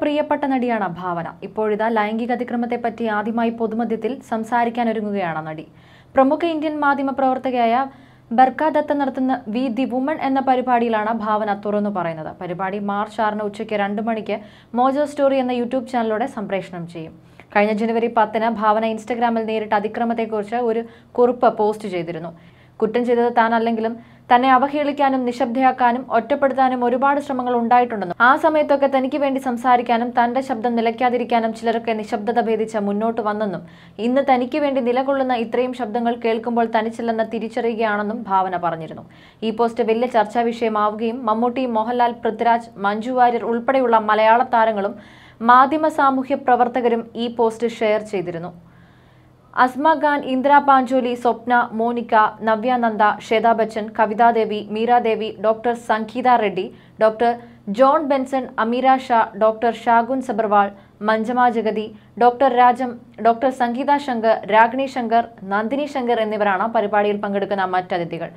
പ്രിയപ്പെട്ട നടിയാണ് ഭാവന. ഇപ്പോഴിതാ ലൈംഗിക അതിക്രമത്തെപ്പറ്റി ആദ്യമായി പൊതുമധ്യത്തിൽ സംസാരിക്കാൻ ഒരുങ്ങുകയാണ് നടി. പ്രമുഖ ഇന്ത്യൻ മാധ്യമ പ്രവർത്തകയായ ബർക്ക ദത്ത നടത്തുന്ന വി ദി വുമൺ എന്ന പരിപാടിയിലാണ് ഭാവന തുറന്നു പറയുന്നത്. പരിപാടി മാർച്ച് ആറിന് ഉച്ചയ്ക്ക് രണ്ട് മണിക്ക് മോജോ സ്റ്റോറി എന്ന യൂട്യൂബ് ചാനലിലൂടെ സംപ്രേഷണം ചെയ്യും. കഴിഞ്ഞ ജനുവരി പത്തിന് ഭാവന ഇൻസ്റ്റഗ്രാമിൽ നേരിട്ട് അതിക്രമത്തെക്കുറിച്ച് ഒരു കുറിപ്പ് പോസ്റ്റ് ചെയ്തിരുന്നു. കുറ്റം ചെയ്തത് താനല്ലെങ്കിലും തന്നെ അവഹേളിക്കാനും നിശബ്ദയാക്കാനും ഒറ്റപ്പെടുത്താനും ഒരുപാട് ശ്രമങ്ങൾ ഉണ്ടായിട്ടുണ്ടെന്നും ആ സമയത്തൊക്കെ തനിക്ക് വേണ്ടി സംസാരിക്കാനും തന്റെ ശബ്ദം നിലയ്ക്കാതിരിക്കാനും ചിലരൊക്കെ നിശബ്ദത ഭേദിച്ച് മുന്നോട്ട് വന്നെന്നും ഇന്ന് തനിക്ക് വേണ്ടി നിലകൊള്ളുന്ന ഇത്രയും ശബ്ദങ്ങൾ കേൾക്കുമ്പോൾ തനിച്ചില്ലെന്ന് തിരിച്ചറിയുകയാണെന്നും ഭാവന പറഞ്ഞിരുന്നു. ഈ പോസ്റ്റ് വലിയ ചർച്ചാ വിഷയമാവുകയും മമ്മൂട്ടി മോഹൻലാൽ പൃഥ്വിരാജ് മഞ്ജു വാര്യർ ഉൾപ്പെടെയുള്ള മലയാള താരങ്ങളും മാധ്യമ സാമൂഹ്യ പ്രവർത്തകരും ഈ പോസ്റ്റ് ഷെയർ ചെയ്തിരുന്നു. Asma Khan Indira Pancholi Swapna Monica Navyananda Shweta Bachchan Kavitadevi Meeradevi doctor Sangeeta Reddy doctor John Benson Ameera Shah doctor Shagun Sabharwal Manjama Jagathi doctor Rajam doctor Sangeeta Shankar Ragini Shankar Nandini Shankar എന്നിവരാണ് പരിപാടിയിൽ പങ്കെടുക്കുന്ന മറ്റതിഥികൾ.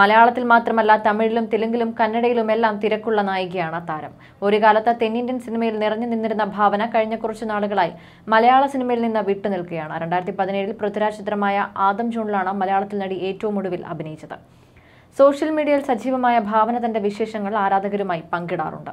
മലയാളത്തിൽ മാത്രമല്ല തമിഴിലും തെലുങ്കിലും കന്നഡയിലും എല്ലാം തിരക്കുള്ള നായികയാണ് താരം. ഒരു കാലത്ത് തെന്നിന്ത്യൻ സിനിമയിൽ നിറഞ്ഞു നിന്നിരുന്ന ഭാവന കഴിഞ്ഞ കുറച്ചു നാളുകളായി മലയാള സിനിമയിൽ നിന്ന് വിട്ടുനിൽക്കുകയാണ് രണ്ടായിരത്തി പതിനേഴിൽ പൃഥ്വിരാജ് ചിത്രമായ ആദം ജൂണിലാണ് മലയാളത്തിൽ നടി ഏറ്റവും ഒടുവിൽ അഭിനയിച്ചത്. സോഷ്യൽ മീഡിയയിൽ സജീവമായ ഭാവന തന്റെ വിശേഷങ്ങൾ ആരാധകരുമായി പങ്കിടാറുണ്ട്